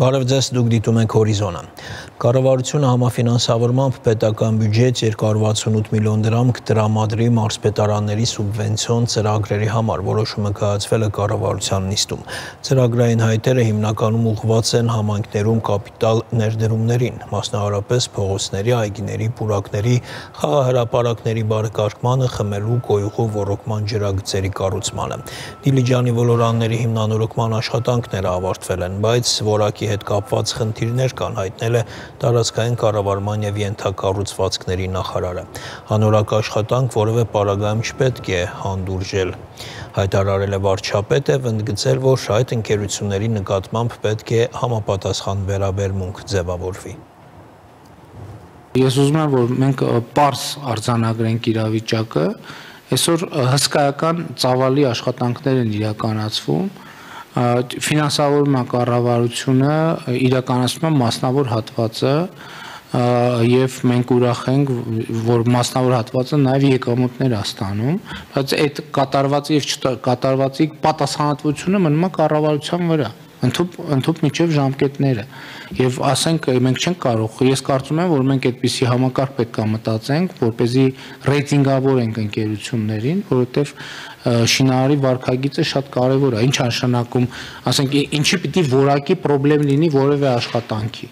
Բարև ձեզ, դուք դիտում եք Հորիզոնը։ Կառավարությունը համաֆինանսավորմամբ պետական բյուջեից 268 միլիոն դրամ կտրամադրի մարզպետարանների սուբվենցիոն ծրագրերի համար, որոշումը կայացվել է կառավարության նիստում։ Ծրագրային հայտերը հիմնականում ուղղված են համայնքներում կապիտալ ներդրումներին, մասնավորապես փողոցների, այգիների, պուրակների, խաղահրապարակների բարեկարգմանը, խմելու, կոյուղու ոռոգման ջրագծերի կառուցմանը։ Դիլիջանի ոլորանների հիմնանորոգման աշխատանքները ավարտվել են, բայց որակի հետ կապված խնդիրներ կան, հայտնել է տարածքային կառավարման եւ ենթակառուցվածքների նախարարը։ Անորակ աշխատանք որևէ պարագայում չպետք է հանդուրժել հայտարարել է վարչապետը, ընդգծել, որ այդ ընկերությունների նկատմամբ պետք է համապատասխան վերաբերմունք ձևավորվի։ Ես ուզում եմ, որ մենք པարս արձանագրենք իրավիճակը, այսօր հսկայական ծավալի աշխատանքներ են իրականացվում, ֆինանսավորման կառավարությունը իրականացնում է մասնավոր հատվածը եւ մենք ուրախ ենք որ մասնավոր հատվածը նաեւ եկամուտներ է ստանում բայց այդ կատարվածի եւ չկատարվածի պատասխանատվությունը մնում է կառավարության վրա ընդհուպ ընդհուպ միջև ժամկետները եւ ասենք մենք չենք կարող ես կարծում եմ որ մենք այդպիսի համակարգ պետք է մտածենք որ เป զի ռեյտինգավորենք ընկերություններին որովհետեւ շինարարի վարկագիծը շատ կարեւոր է ինչ անշանակում ասենք ինչի պիտի որակի խնդրեմ լինի որևէ աշխատանքի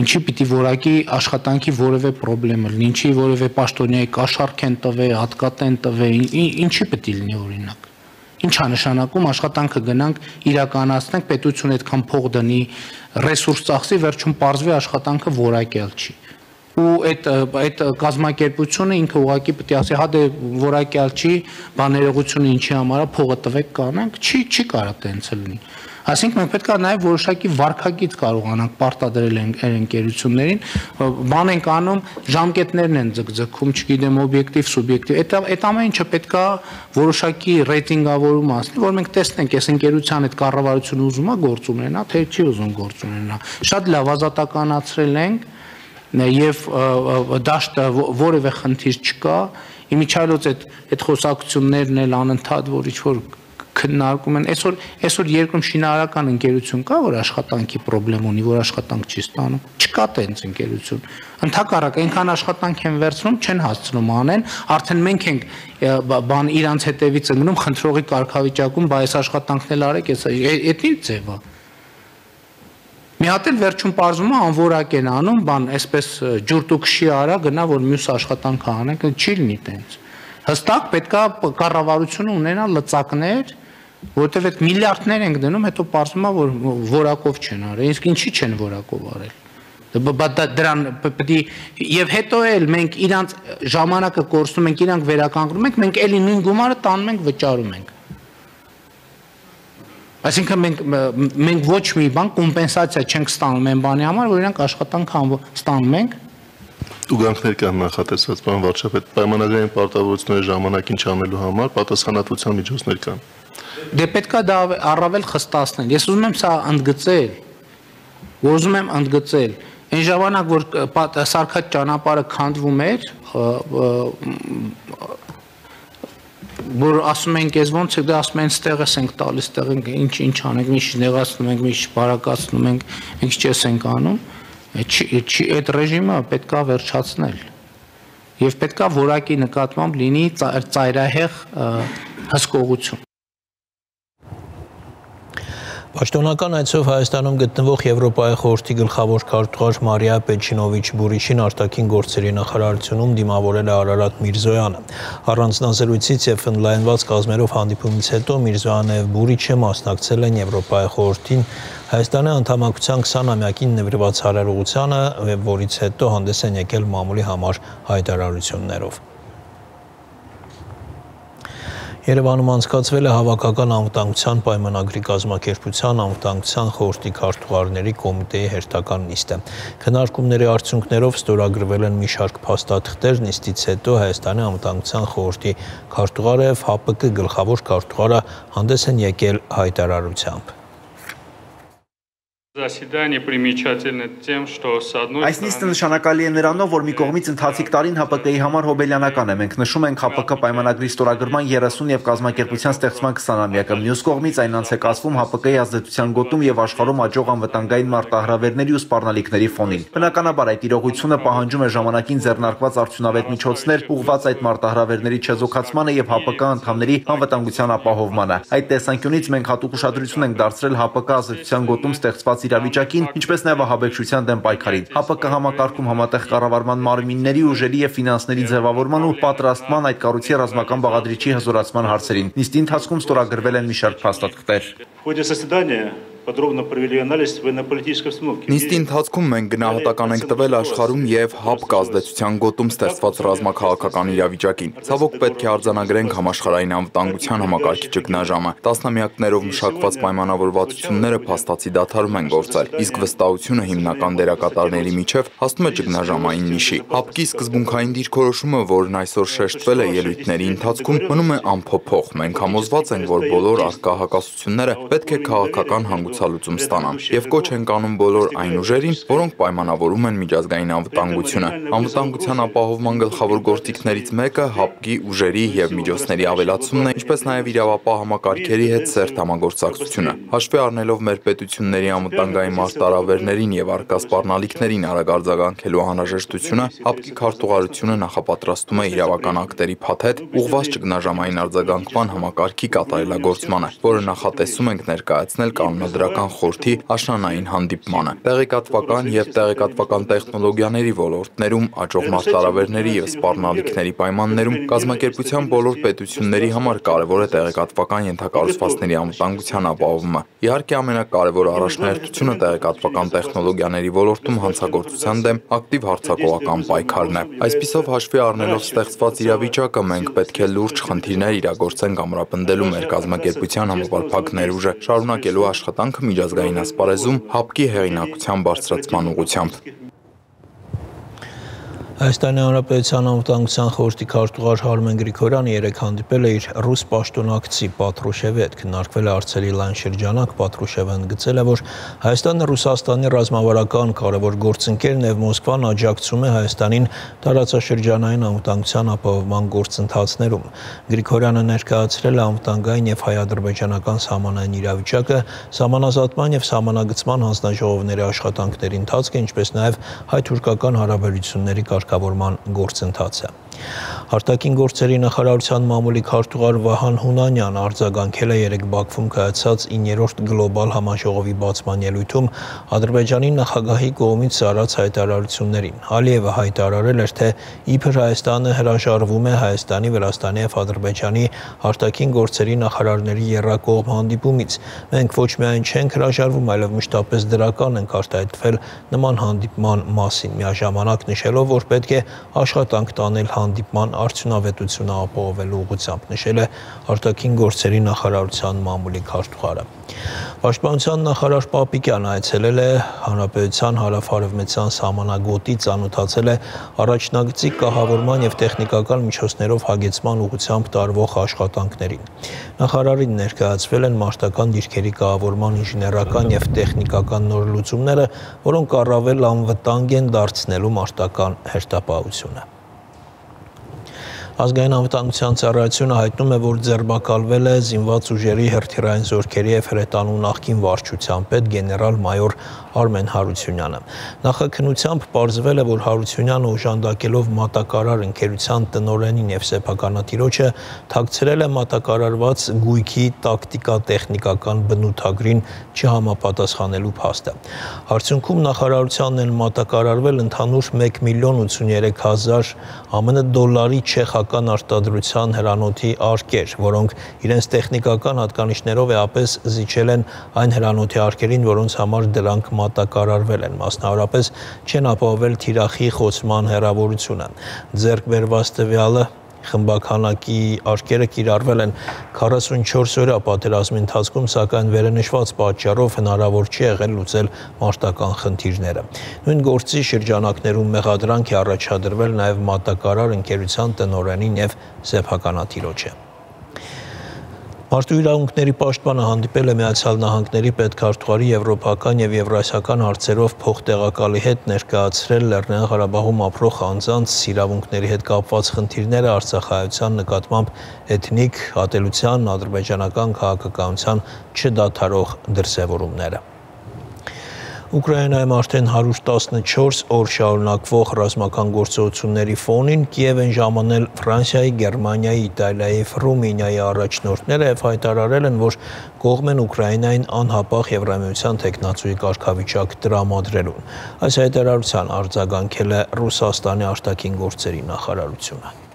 ինչի պիտի որակի աշխատանքի որևէ խնդրեմը լինի ինչի որևէ պաշտոնյայի կաշառք են տվել հատկատ են տվել ինչի պիտի լինի օրինակ Ինչա նշանակում աշխատանքը գնանք իրականացնենք, պետությունը այդքան փող դնի, ռեսուրս ծախսի, վերջում parzվի աշխատանքը որակյալ չի ու այդ այդ կազմակերպությունը ինքը ուղակի պետք է ասի հա դե որակյալ չի բաներողությունը ինչի համար է փողը տվեք կանանք չի չի կարա տենց լինի Այսինքն մենք պետք է նաև որոշակի վարկագիծ կարողանանք պարտադրել ընկերություններին, բան ենք անում, ժամկետներն են ձգձգում, չգիտեմ, օբյեկտիվ, սուբյեկտիվ։ Այդ այդ ամեն ինչը պետք է որոշակի ռեյտինգավորում ասնի, որ մենք տեսնենք, այս ընկերության այդ կառավարությունը ուզում է գործ ունենա, թե չի ուզում գործ ունենա։ Շատ լավ ազատականացրել ենք եւ դաշտը որևէ խնդիր չկա իմիջիայլոց այդ այդ խոսակցություններն էլ անընդհատ որ ինչ որ քննարկում են այսօր այսօր երկրում շինարարական ընկերություն կա որ աշխատանքի խնդրեմ ունի որ աշխատանք չի ստանում չկա տենց ընկերություն ընդհակառակ այնքան աշխատանք են վերցնում չեն հասցնում անեն արդեն մենք ենք բան իրանց հետևից ընկնում խնդրողի կարգավիճակում բայ այս աշխատանքն էլ արեք այս այդ ի ձև է Մի հատ էլ վերջում parzում է անորակ են անում, բան, այսպես ջուրտուքշի արա գնա որ մյուս աշխատանքը անենք, չի լինի տենց։ Հստակ պետքա կառավարությունը ունենա լծակներ, որովհետև այդ միլիարդներ ենք դնում, հետո parzում է որ որակով չեն արել։ Իսկ ինչի չեն որակով արել։ Բայց դրան պետք է եւ հետո էլ մենք իրանց ժամանակը կորցնում ենք, իրանք վերականգնում ենք, մենք էլի նույն գումարը տանում ենք, վճարում ենք։ Այսինքն մենք մենք ոչ մի բան կոմպենսացիա չենք ստանում այն բանի համար, որ իրանք աշխատանք ստանում ենք։ Ուղանքներ կան նախատեսված բան վարչապետ պայմանագրային պարտավորությունների ժամանակին չանելու համար պատասխանատվության միջոցներ կան։ Դե պետքա դա առավել խստացնել։ Ես ուզում եմ սա ընդգծել։ ուզում եմ ընդգծել Այն ժամանակ որ սարքած ճանապարհը քանդվում էր, որ ասում են քեզ ոնց է դա ասում են ստեղս ենք տալիս ստեղ ենք ինչ ինչ անենք մի շնեղացնում ենք մի բարակացնում ենք ինչ չես ենք անում չի այդ ռեժիմը պետքա վերջացնել եւ պետքա որակի նկատմամբ լինի ծայրահեղ հսկողություն Պաշտոնական այցով Հայաստանում գտնվող Եվրոպայի խորհրդի գլխավոր քարտուղար Մարիա Պեչինովիչ Բուրիշին արտաքին գործերի նախարարությունում դիմավորել է Արարատ Միրզոյանը։ Առանձնազրույցից եւ ֆնլայնված կազմերով հանդիպումից հետո Միրզոյանը եւ Բուրիչը մասնակցել են Եվրոպայի խորհրդին Հայաստանի անդամակցության 20-ամյակին նվիրված հարարողությանը, որից հետո հանդես են եկել մամուլի համար հայտարարություններով։ Երևանում անցկացվել է հավաքական անվտանգության պայմանագրի կազմակերպության անվտանգության խորհրդի քարտուղարների կոմիտեի հերթական նիստը։ Քննարկումների արդյունքներով ստորագրվել են մի շարք փաստաթղթեր, նիստից հետո Հայաստանի անվտանգության խորհրդի քարտուղարը եւ ՀԱՊԿ գլխավոր քարտուղարը հանդես են եկել հայտարարությամբ։ Այսինքն նշանակալի է նրանով, որ մի կողմից ընթացիկ տարին ՀՊԿ-ի համար հոբելյանական է։ Մենք նշում ենք ՀՊԿ պայմանագրի ստորագրման 30 եւ կազմակերպության ստեղծման 20-ամյակը։ Մյուս կողմից այն անց է կացվում ՀՊԿ-ի ազդեցության գոտում եւ աշխարհում աճող անվտանգային մարտահրավերների ու սպառնալիքների ֆոնին։ Բնականաբար այդ իրողությունը պահանջում է ժամանակին ձեռնարկված արդյունավետ միջոցներ՝ ուղղված այդ մարտահրավերների չեզոքացմանը եւ ՀՊԿ անդամների անվտանգության ապահովմանը։ Այդ տեսանկյունից մենք հատուկ ուշադրություն ենք դարձրել ՀՊԿ ազդեցության գոտում ստեղծված իրավիճակին, ինչպես նաև ահաբեկչության դեմ պայքարին։ ՀՊԿ համակարգում համատեղ կառավարման մարմինների ուժերի եւ ֆինանսների ձևավորման ու պատրաստման այդ կառույցի ռազմական բաղադրիչի հզորացման հարցերին։ Նիստի ընթացքում ստորագրվել են մի շարք փաստաթղթեր։ В ходе заседания Նիստի ընթացքում մենք գնահատական ենք տվել աշխարհում և ՀԱՊԿ ազդեցության գոտում ստեղծված ռազմաքաղաքական իրավիճակին։ Ցավոք պետք է արձանագրենք համաշխարհային անվտանգության համակարգի ճգնաժամը։ Տասնամյակներով մշակված պայմանավորվածությունները փաստացի դադարում են գործել, իսկ վստահությունը հիմնական դերակատարների միջև հասնում է ճգնաժամային նիշի։ ՀԱՊԿ-ի սկզբունքային դիրքորոշումը, որն այսօր շեշտվել է ելույթների ընթացքում, մնում է անփոփոխ։ Մենք համոզված ենք, որ բոլոր առկա հակասությունները պետք է քաղաքական հանգուցյալի ցուցալուծում ստանան եւ կոչ են կանում բոլոր այն ուժերին, որոնք պայմանավորում են միջազգային անվտանգությունը։ Անվտանգության ապահովման գլխավոր գործիքներից մեկը ՀԱՊԿ-ի ուժերի եւ միջոցների ավելացումն է, ինչպես նաեւ իրավապահ համակարգերի հետ սերտ համագործակցությունը։ Հաշվի առնելով մեր պետությունների անվտանգային մարտահրավերներին եւ արկա սպառնալիքներին արագ արձագանքելու անհրաժեշտությունը, ՀԱՊԿ-ի քարտուղարությունը նախապատրաստում է իրավական ակտերի փաթեթ ուղղված ճգնաժամային արձագանքման համակարգի կատարելագործմանը, որը նախատեսում ենք ներկայացնել կանոնադրական Պետական խորհրդի աշնանային հանդիպմանը։ Տեղեկատվական եւ տեղեկատվական տեխնոլոգիաների ոլորտներում աճող մարտահրավերների եւ սպառնալիքների պայմաններում կազմակերպության բոլոր պետությունների համար կարևոր է տեղեկատվական ենթակառուցվածքների անվտանգության ապահովումը։ Իհարկե ամենակարևոր առաջնահերթությունը տեղեկատվական տեխնոլոգիաների ոլորտում հանցագործության դեմ ակտիվ հարձակողական պայքարն է։ Այսպիսով հաշվի առնելով ստեղծված իրավիճակը մենք պետք է լուրջ խնդիրներ իրագործենք ամրապնդելու մեր կազմակերպության համապարփակ ներուժը, շարունակելու աշխատանք միջազգային ասպարեզում ՀԱՊԿ-ի հեղինակության բարձրացման ուղղությամբ։ Հայաստանի Հանրապետության անվտանգության խորհրդի քարտուղար Հարմեն Գրիգորյանը երեք հանդիպել է իր ռուս պաշտոնակցի Պատրուշևի հետ քննարկվել է արցելի լայն շրջանակ Պատրուշևը ընդգծել է, որ Հայաստանը Ռուսաստանի ռազմավարական կարևոր գործընկերն եւ Մոսկվան աջակցում է Հայաստանին տարածաշրջանային անվտանգության ապահովման գործընթացներում։ Գրիգորյանը ներկայացրել է անվտանգային եւ հայ-ադրբեջանական սահմանային իրավիճակը, սահմանազատման եւ սահմանագծման հանձնաժողովների աշխատանքների ընթացքը, ինչպես նաեւ հայ-թուրքական հարաբերությունների կարգ կարգավորման գործընթացը։ Արտաքին գործերի նախարարության մամուլի քարտուղար Վահան Հունանյան արձագանքել է երեք Բաքվում կայացած 9-րդ գլոբալ համաժողովի բացման ելույթում Ադրբեջանի նախագահի կողմից արած հայտարարություններին։ Ալիևը հայտարարել էր, թե իբր Հայաստանը հրաժարվում է Հայաստանի, Վրաստանի եւ Ադրբեջանի արտաքին գործերի նախարարների երրակողմ հանդիպումից։ Մենք ոչ միայն չենք հրաժարվում, այլև մշտապես դրական ենք արտահայտվել նման հանդիպման մասին, միաժամանակ նշելով, որ պետք է աշխատանք տանել հանդիպման արդյունավետությունը ապահովելու ուղղությամբ, նշել է արտաքին գործերի նախարարության մամուլի քարտուղարը։ Պաշտպանության նախարար Պապիկյանը այցելել է Հանրապետության հարավ-արևմտյան սահմանագոտի ցանոթացել է առաջնագծի կահավորման եւ տեխնիկական միջոցներով հագեցման ուղղությամբ տարվող աշխատանքներին։ Նախարարին ներկայացվել են մարտական դիրքերի կահավորման ինժեներական եւ տեխնիկական նոր լուծումները, որոնք առավել անվտանգ են դարձնելու մարտական հերթապահությունը։ Ազգային անվտանգության ծառայությունը հայտնում է, որ ձերբակալվել է զինված ուժերի հրթիռային զորքերի եւ հրետանու նախկին վարչության պետ գեներալ-մայոր Արմեն Հարությունյանը։ Նախաքնությամբ ողջվել է, որ Հարությունյանը օժանդակելով մատակարար ընկերության տնորենին եւ սեփականատիրոջը թաքցրել է մատակարարված գույքի տակտիկա-տեխնիկական բնութագրին չհամապատասխանելու փաստը։ Արդյունքում նախարարությանն են մատակարարվել ընդհանուր 1 միլիոն 83 հազար ԱՄՆ դոլարի չեխական արտադրության հրանոթի արկեր, որոնք իրենց տեխնիկական հատկանիշներով էապես զիջել են այն հրանոթի արկերին, որոնց համար դրանք մատակարարվել են, մասնավորապես չեն ապահովել թիրախի խոցման հեռավորությունը։ Ձերկ բերված տվյալը խմբականակի արկերը կիրառվել են 44 օրյա պատերազմի ընթացքում, սակայն վերենշված պատճառով հնարավոր չի եղել լուծել մարտական խնդիրները։ Նույն գործի շրջանակներում մեղադրանք է առաջադրվել նաև մատակարար ընկերության տնօրենին եւ սեփականատիրոջը։ Մարդու իրավունքների պաշտպանը հանդիպել է Միացյալ Նահանգների պետքարտուղարի եվրոպական եւ եվրասիական հարցերով փոխտեղակալի հետ ներկայացրել Լեռնային Ղարաբաղում ապրող անձանց իրավունքների հետ կապված խնդիրները Արցախայցյան նկատմամբ էթնիկ ատելության, ադրբեջանական քաղաքականության չդադարող դրսևորումները։ Ուկրաինայում արդեն 114 օր շարունակվող ռազմական գործողությունների ֆոնին Կիև են ժամանել Ֆրանսիայի, Գերմանիայի, Իտալիայի, Ռումինիայի առաջնորդները եւ հայտարարել են, որ կողմ են Ուկրաինային անհապաղ Եվրամիության տեխնացուի կարգավիճակ տրամադրելուն։ Այս հայտարարության արձագանքել է Ռուսաստանի արտաքին գործերի նախարարությունը։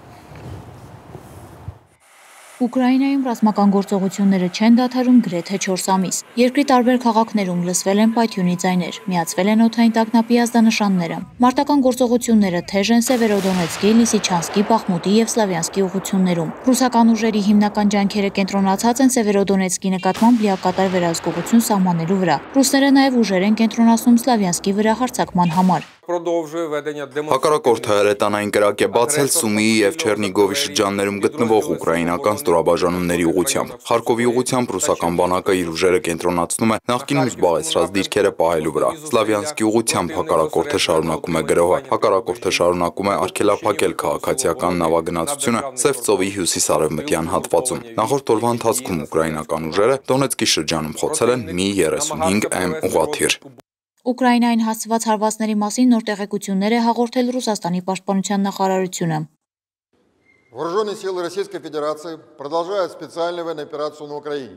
Ուկրաինայում ռազմական գործողությունները չեն դադարում գրեթե 4 ամիս։ Երկրի տարբեր քաղաքներում լսվել են պայթյունի ձայներ, միացվել են օթային տագնապի ազդանշանները։ Մարտական գործողությունները թեժ են Սևերոդոնեցկի, Լիսիչանսկի, Բախմուտի եւ Սլավյանսկի ուղություններում։ Ռուսական ուժերի հիմնական ջանքերը կենտրոնացած են Սևերոդոնեցկի նկատմամբ լիակատար վերահսկողություն սահմանելու վրա։ Ռուսները նաեւ ուժեր են կենտրոնացնում Սլավյանսկի վրա հարձակման համար։ Հակառակորդը հրետանային կրակ է բացել Սումիի եւ Չեռնիգովի շրջաններում գտնվող ուկրաինական ստորաբաժանումների ուղությամբ։ Խարկովի ուղությամբ ռուսական բանակը իր ուժերը կենտրոնացնում է նախկինում զբաղեցրած դիրքերը պահելու վրա։ Սլավյանսկի ուղությամբ հակառակորդը շարունակում է գրոհը։ Հակառակորդը շարունակում է արկելափակել քաղաքացիական նավագնացությունը Սև ծովի հյուսիս-արևմտյան հատվածում։ Նախորդ օրվա ընթացքում ուկրաինական ուժերը Դոնեցկի շրջանում խոցել են մի 35M ուղաթիռ։ Ուկրաինային հասցված հարվածների մասին նոր տեղեկություններ է հաղորդել Ռուսաստանի պաշտպանության նախարարությունը։ Вооруженные силы Российской Федерации продолжают специальную военную операцию на Украине.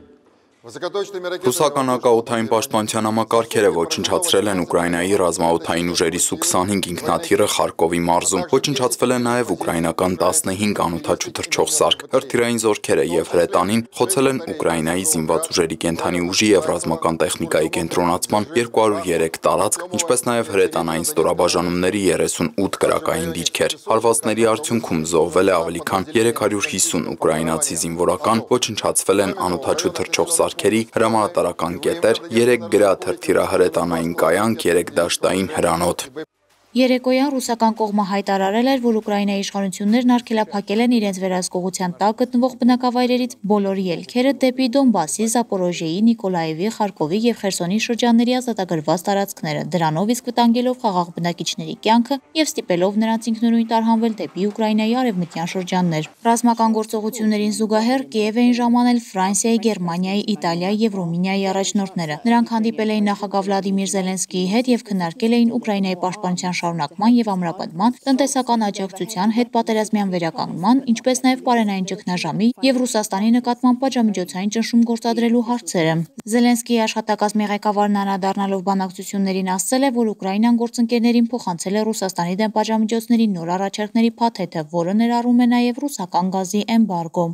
Ռուսական հակաօթային պաշտպանության համակարգերը ոչնչացրել են Ուկրաինայի ռազմաօթային ուժերի Սու-25 ինքնաթիռը Խարկովի մարզում։ Ոչնչացվել է նաև ուկրաինական 15 անօթաչու թռչող սարք։ Հրթիռային զորքերը եւ հրետանին խոցել են Ուկրաինայի զինված ուժերի կենթանի ուժի եւ ռազմական տեխնիկայի կենտրոնացման 203 տարածք, ինչպես նաև հրետանային ստորաբաժանումների 38 կրակային դիրքեր։ Հարվածների արդյունքում զոհվել է ավելի քան 350 ուկրաինացի զինվորական, ոչնչացվել են անօթաչու թռչող սարք սարքերի հրամանատարական կետեր, 3 գրադ հրթիռահրետանային կայանք, 3 դաշտային հրանոթ։ Երեկոյան ռուսական կողմը հայտարարել էր, որ Ուկրաինայի իշխանություններն արգելափակել են իրենց վերահսկողության տակ գտնվող բնակավայրերից բոլոր ելքերը դեպի Դոնբասի, Զապորոժիեի, Նիկոլաևի, Խարկովի եւ Խերսոնի շրջանների ազատագրված տարածքները, դրանով իսկ վտանգելով խաղաղ բնակիչների կյանքը եւ ստիպելով նրանց ինքնուրույն տարհանվել դեպի Ուկրաինայի արևմտյան շրջաններ։ Ռազմական գործողություններին զուգահեռ Կիև էին ժամանել Ֆրանսիայի, Գերմանիայի, Իտալիայի եւ Ռումինիայի առաջնորդները։ Նրանք հանդիպել էին նախագահ Վլադիմիր Զելենսկիի հետ եւ քննարկել էին Ուկրաինայի պաշտպանության շարունակման եւ ամրապնդման, տնտեսական աջակցության, հետպատերազմյան վերականգնման, ինչպես նաեւ պարենային ճգնաժամի եւ Ռուսաստանի նկատմամբ պատժամիջոցային ճնշում գործադրելու հարցերը։ Զելենսկիի աշխատակազմի ղեկավարն անդրադառնալով բանակցություններին ասել է, որ Ուկրաինան գործընկերներին փոխանցել է Ռուսաստանի դեմ պատժամիջոցների նոր առաջարկների փաթեթը, որը ներառում է նաեւ ռուսական գազի էմբարգո։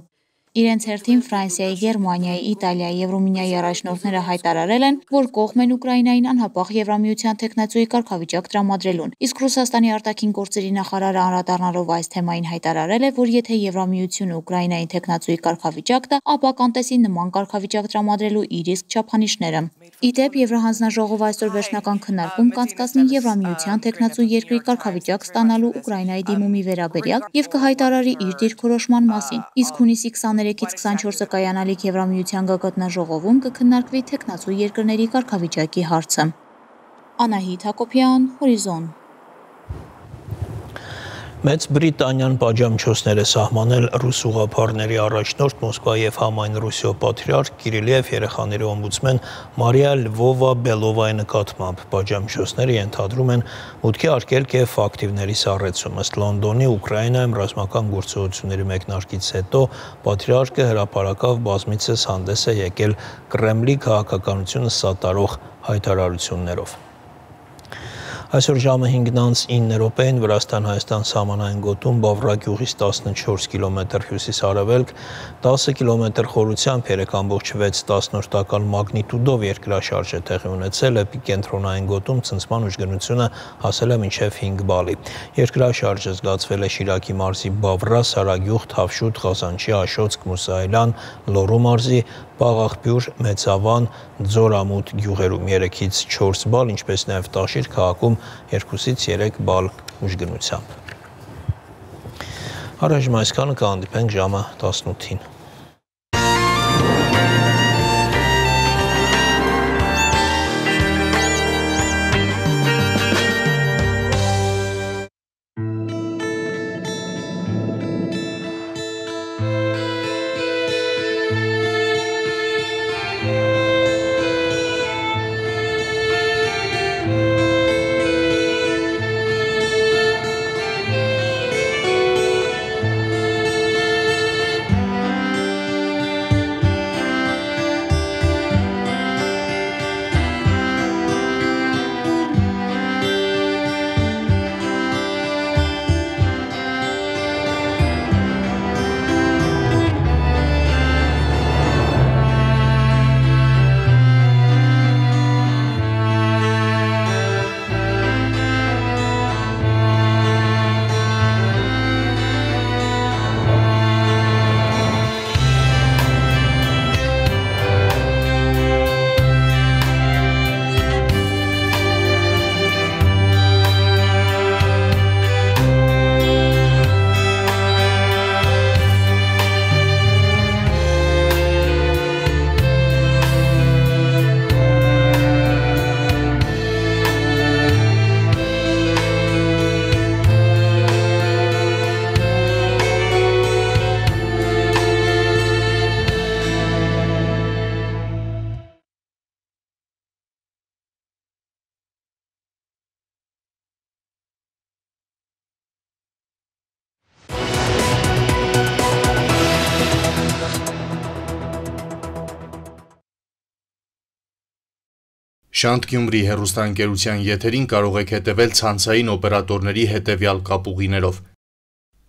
Իրենց հերթին Ֆրանսիայի, Գերմանիայի, Իտալիայի եւ Ռումինիայի առաջնորդները հայտարարել են, որ կողմ են Ուկրաինային անհապաղ Եվրամիության տեխնացուի կարգավիճակ տրամադրելուն։ Իսկ Ռուսաստանի արտաքին գործերի նախարարը անդրադառնալով այս թեմային հայտարարել է, որ եթե Եվրամիությունը Ուկրաինային տեխնացուի կարգավիճակ տա, ապա կանտեսի նման կարգավիճակ տրամադրելու իր իսկ չափանիշները։ Իդեպ Եվրահանձնաժողովը այսօր վերջնական քննարկում կանցկացնի Եվրամիության տեխնացու երկրի կարգավիճակ ստանալու Ուկրաինայի դիմումի վերաբերյալ եւ կհայտարարի իր դիրքորոշման մասին։ Իսկ հունիսի 20 23-ից 24-ը կայանալիք Եվրամիության գագաթնաժողովում կքննարկվի տեխնացու երկրների կարգավիճակի հարցը։ Անահիտ Հակոբյան, Հորիզոն Մեծ Բրիտանիան պատժամիջոցներ է սահմանել ռուս ուղափառների առաջնորդ Մոսկվայի եւ համայն Ռուսիո պատրիարք Կիրիլի եւ երեխաների օմբուդսմեն Մարիա Լվովա Բելովայի նկատմամբ պատժամիջոցները ենթադրում են մուտքի արկելք եւ ակտիվների սառեցում։ Ըստ Լոնդոնի Ուկրաինայում ռազմական գործողությունների մեկնարկից հետո պատրիարքը հրապարակավ բազմիցս հանդես է եկել Կրեմլի քաղաքականությունը սատարող հայտարարություններով։ Այսօր ժամը 5:09 րոպեին Վրաստան-Հայաստան սահմանային գոտում Բավրա գյուղից 14 կիլոմետր հյուսիս-արևելք, 10 կիլոմետր խորությամբ 3.6 տասնորդական մագնիտուդով երկրաշարժ է տեղի ունեցել, էպիկենտրոնային գոտում ցնցման ուժգնությունը հասել է մինչև 5 բալի։ Երկրաշարժը զգացվել է Շիրակի մարզի Բավրա, Սարագյուղ, Թավշուտ, Ղազանչի, Աշոց, Մուսայելյան, Լոռու մարզի Պաղաղբյուր, Մեծավան, Ձորամուտ գյուղերում 3-ից 4 բալ, ինչպես նաև Տաշիր քաղաքում 2-ից 3 բալ ուժգնությամբ։ Առայժմ այսքանը կհանդիպենք ժամը 18-ին։ Շանթ Գյումրի հեռուստաընկերության եթերին կարող եք հետևել ցանցային օպերատորների հետևյալ կապուղիներով.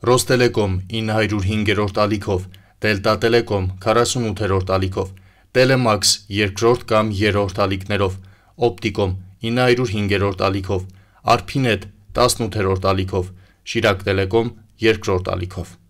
Ռոստելեկոմ 905-րդ ալիքով, Դելտա Տելեկոմ 48-րդ ալիքով, Տելեմաքս 2-րդ կամ 3-րդ ալիքներով, Օպտիկոմ 905-րդ ալիքով, Արփինետ 18-րդ ալիքով, Շիրակ Տելեկոմ 2-րդ ալիքով։